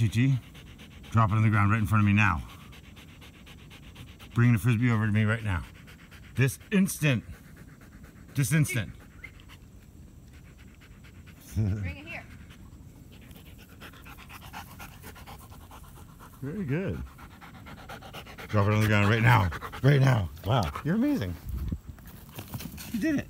it, Drop it on the ground right in front of me now. Bring the frisbee over to me right now. This instant. This instant. Bring it here. Very good. Drop it on the ground right now. Right now. Wow, you're amazing. You did it.